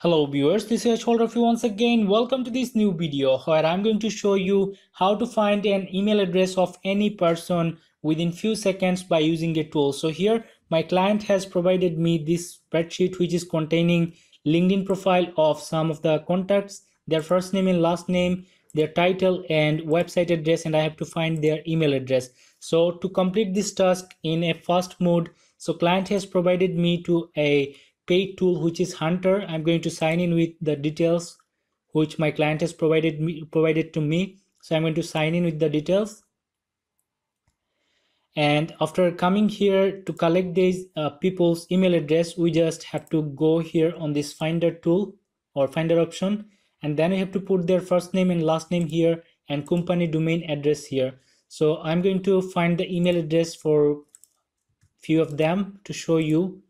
Hello viewers, this is Rafy once again. Welcome to this new video where I'm going to show you how to find an email address of any person within few seconds by using a tool. So here my client has provided me this spreadsheet which is containing LinkedIn profile of some of the contacts, their first name and last name, their title and website address and I have to find their email address. So to complete this task in a fast mode, so client has provided me to a paid tool which is hunter. I'm going to sign in with the details which my client has provided me provided to me. So i'm going to sign in with the details. And after coming here to collect these uh, people's email address we just have to go here on this finder tool or finder option. And then we have to put their first name and last name here and company domain address here. So i'm going to find the email address for few of them to show you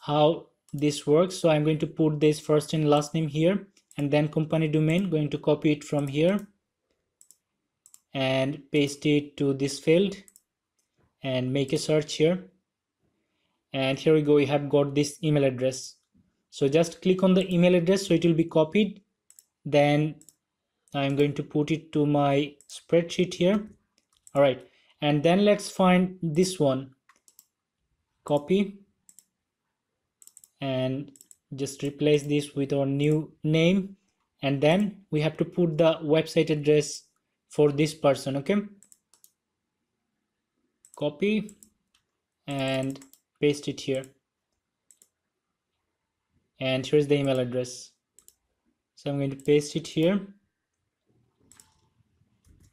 how this works. So i'm going to put this first and last name here and then company domain going to copy it from here and paste it to this field and make a search here. And here we go we have got this email address. So just click on the email address so it will be copied. Then i'm going to put it to my spreadsheet here. All right and then let's find this one. Copy and just replace this with our new name. And then we have to put the website address for this person okay? Copy and paste it here. And here's the email address. So i'm going to paste it here.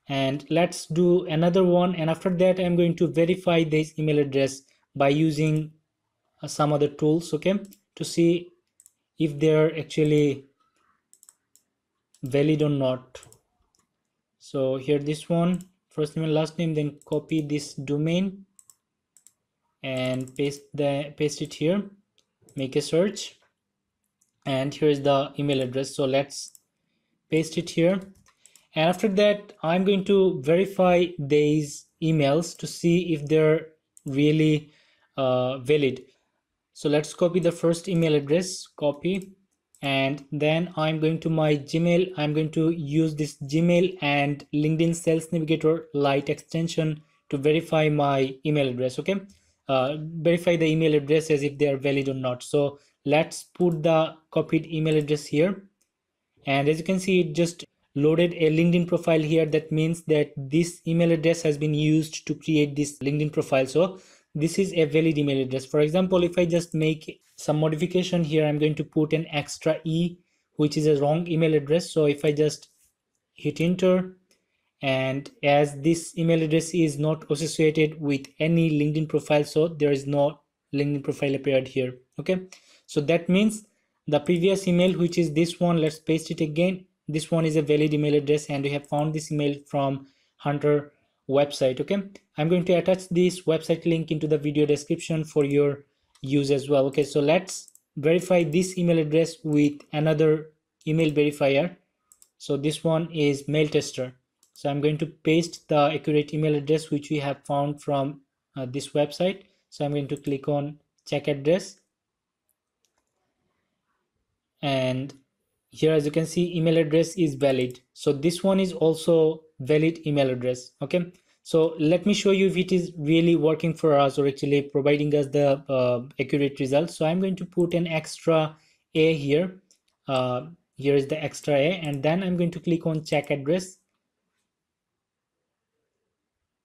And let's do another one. And after that i'm going to verify this email address by using some other tools okay to see if they're actually valid or not. So here this one first name and last name then copy this domain and paste the paste it here. Make a search. And here's the email address. So let's paste it here. And after that i'm going to verify these emails to see if they're really uh, valid so let's copy the first email address copy and then i'm going to my gmail. I'm going to use this gmail and linkedin sales navigator lite extension to verify my email address okay? Uh, verify the email address as if they are valid or not. So let's put the copied email address here. And as you can see it just loaded a linkedin profile here. That means that this email address has been used to create this linkedin profile. So this is a valid email address. For example if i just make some modification here i'm going to put an extra e which is a wrong email address. So if i just hit enter and as this email address is not associated with any linkedin profile so there is no linkedin profile appeared here okay? So that means the previous email which is this one let's paste it again. This one is a valid email address and we have found this email from hunter website okay? I'm going to attach this website link into the video description for your use as well okay? So let's verify this email address with another email verifier. So this one is mail tester so i'm going to paste the accurate email address which we have found from uh, this website. So i'm going to click on check address. And here as you can see email address is valid. So this one is also valid email address okay? So let me show you if it is really working for us or actually providing us the uh, accurate results so i'm going to put an extra a here. Uh, here is the extra a and then i'm going to click on check address.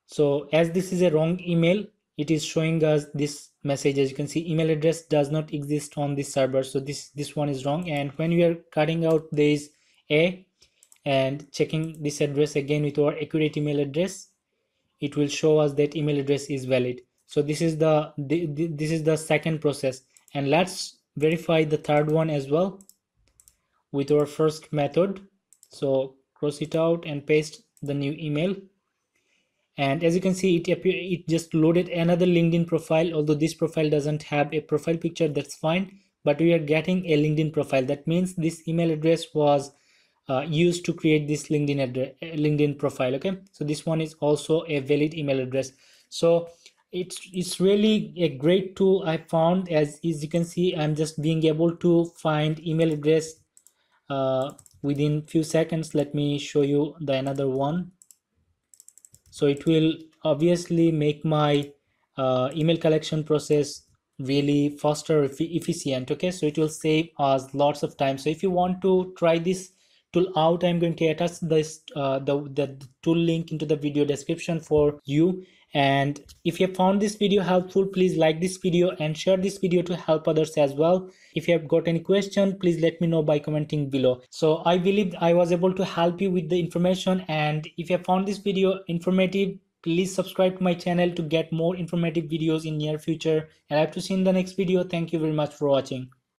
So as this is a wrong email it is showing us this message. As you can see email address does not exist on this server. So this this one is wrong. And when we are cutting out this a and checking this address again with our accurate email address it will show us that email address is valid. So this is the, the, this is the second process. And let's verify the third one as well with our first method. So cross it out and paste the new email. And as you can see it appear it just loaded another linkedin profile although this profile doesn't have a profile picture that's fine. But we are getting a linkedin profile. That means this email address was uh, used to create this linkedin address linkedin profile okay? So this one is also a valid email address. So it's it's really a great tool i found. As, as you can see i'm just being able to find email address uh, within few seconds. Let me show you the another one. So it will obviously make my uh, email collection process really faster efficient okay? So it will save us lots of time. So if you want to try this tool out. I'm going to attach this uh, the, the tool link into the video description for you. And if you have found this video helpful please like this video and share this video to help others as well. If you have got any question please let me know by commenting below. So i believe i was able to help you with the information. And if you have found this video informative please subscribe to my channel to get more informative videos in near future. And i have to see in the next video. Thank you very much for watching